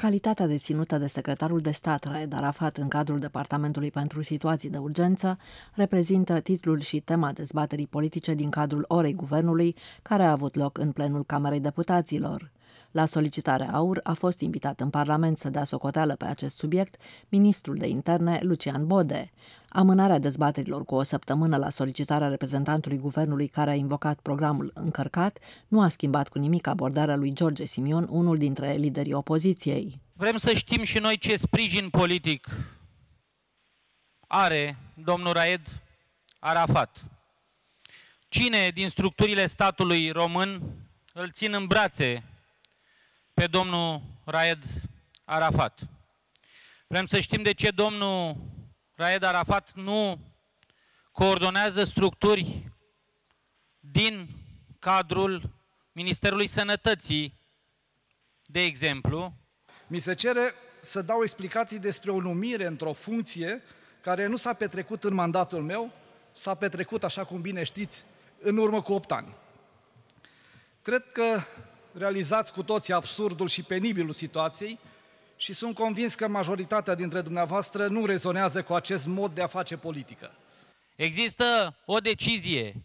Calitatea deținută de secretarul de stat Raed Arafat în cadrul Departamentului pentru Situații de Urgență reprezintă titlul și tema dezbaterii politice din cadrul orei guvernului care a avut loc în plenul Camerei Deputaților. La solicitare AUR a fost invitat în Parlament să dea socoteală pe acest subiect ministrul de interne Lucian Bode. Amânarea dezbaterilor cu o săptămână la solicitarea reprezentantului guvernului care a invocat programul încărcat nu a schimbat cu nimic abordarea lui George Simion, unul dintre liderii opoziției. Vrem să știm și noi ce sprijin politic are domnul Raed Arafat. Cine din structurile statului român îl țin în brațe pe domnul Raed Arafat. Vrem să știm de ce domnul Raed Arafat nu coordonează structuri din cadrul Ministerului Sănătății, de exemplu. Mi se cere să dau explicații despre o numire într-o funcție care nu s-a petrecut în mandatul meu, s-a petrecut, așa cum bine știți, în urmă cu 8 ani. Cred că realizați cu toții absurdul și penibilul situației și sunt convins că majoritatea dintre dumneavoastră nu rezonează cu acest mod de a face politică. Există o decizie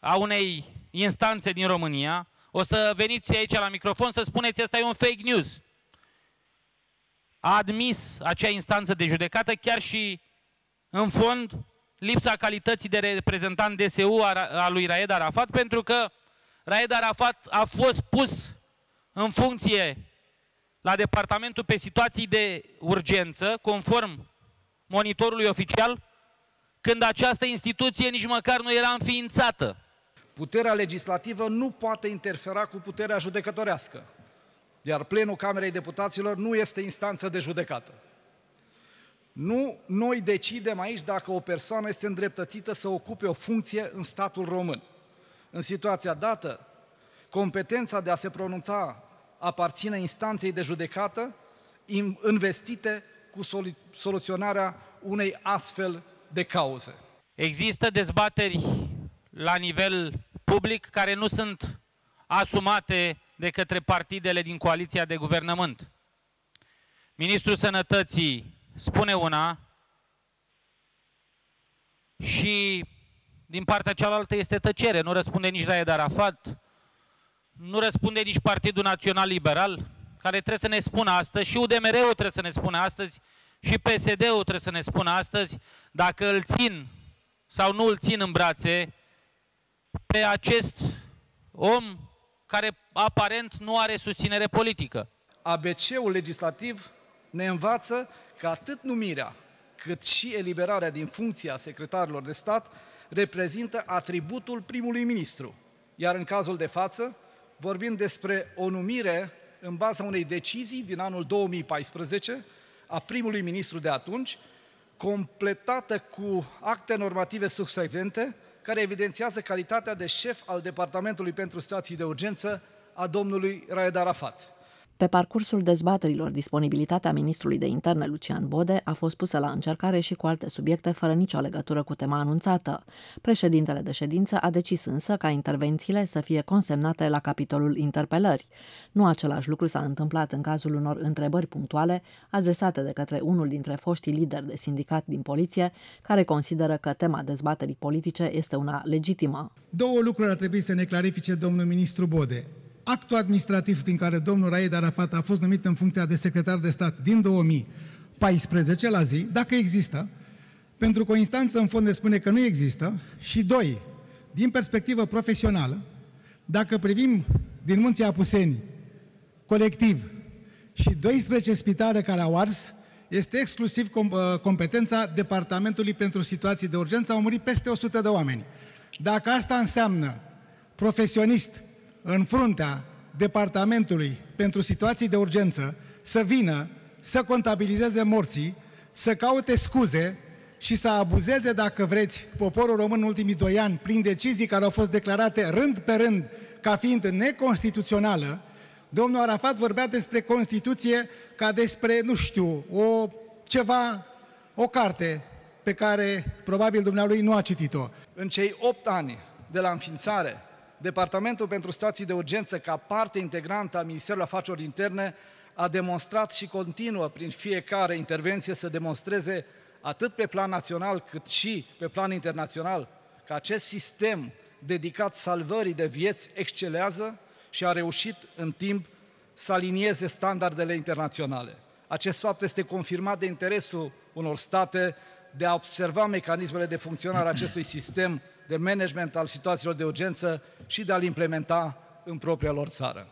a unei instanțe din România, o să veniți aici la microfon să spuneți asta e un fake news. A admis acea instanță de judecată chiar și în fond lipsa calității de reprezentant DSU a lui Raed Arafat pentru că Raed Arafat a fost pus în funcție la departamentul pe situații de urgență, conform monitorului oficial, când această instituție nici măcar nu era înființată. Puterea legislativă nu poate interfera cu puterea judecătorească, iar plenul Camerei Deputaților nu este instanță de judecată. Nu noi decidem aici dacă o persoană este îndreptățită să ocupe o funcție în statul român. În situația dată, competența de a se pronunța aparține instanței de judecată investite cu soluționarea unei astfel de cauze. Există dezbateri la nivel public care nu sunt asumate de către partidele din coaliția de guvernământ. Ministrul Sănătății spune una și din partea cealaltă este tăcere. Nu răspunde nici la Ed Arafat, nu răspunde nici Partidul Național Liberal, care trebuie să ne spună astăzi, și UDMR-ul trebuie să ne spună astăzi, și PSD-ul trebuie să ne spună astăzi, dacă îl țin sau nu îl țin în brațe pe acest om care aparent nu are susținere politică. ABC-ul legislativ ne învață că atât numirea cât și eliberarea din funcția secretarilor de stat reprezintă atributul primului ministru. Iar în cazul de față, vorbim despre o numire în baza unei decizii din anul 2014 a primului ministru de atunci, completată cu acte normative subsecvente care evidențiază calitatea de șef al Departamentului pentru Situații de Urgență a domnului Raed Arafat. Pe parcursul dezbaterilor, disponibilitatea ministrului de interne Lucian Bode a fost pusă la încercare și cu alte subiecte fără nicio legătură cu tema anunțată. Președintele de ședință a decis însă ca intervențiile să fie consemnate la capitolul interpelări. Nu același lucru s-a întâmplat în cazul unor întrebări punctuale adresate de către unul dintre foștii lideri de sindicat din poliție, care consideră că tema dezbaterii politice este una legitimă. Două lucruri ar trebui să ne clarifice domnul ministru Bode actul administrativ prin care domnul Raed Arafat a fost numit în funcția de secretar de stat din 2014 la zi, dacă există, pentru că o instanță în fond ne spune că nu există, și doi, din perspectivă profesională, dacă privim din munții Apuseni, colectiv, și 12 spitale care au ars, este exclusiv uh, competența Departamentului pentru Situații de Urgență, au murit peste 100 de oameni. Dacă asta înseamnă profesionist în fruntea Departamentului pentru situații de urgență să vină, să contabilizeze morții, să caute scuze și să abuzeze, dacă vreți, poporul român în ultimii doi ani prin decizii care au fost declarate rând pe rând ca fiind neconstituțională, domnul Arafat vorbea despre Constituție ca despre, nu știu, o ceva, o carte pe care probabil dumnealui nu a citit-o. În cei opt ani de la înființare Departamentul pentru Situații de Urgență, ca parte integrantă a Ministerului Afacerilor Interne, a demonstrat și continuă prin fiecare intervenție să demonstreze atât pe plan național cât și pe plan internațional că acest sistem dedicat salvării de vieți excelează și a reușit în timp să alinieze standardele internaționale. Acest fapt este confirmat de interesul unor state de a observa mecanismele de funcționare a acestui sistem de management al situațiilor de urgență și de a-l implementa în propria lor țară.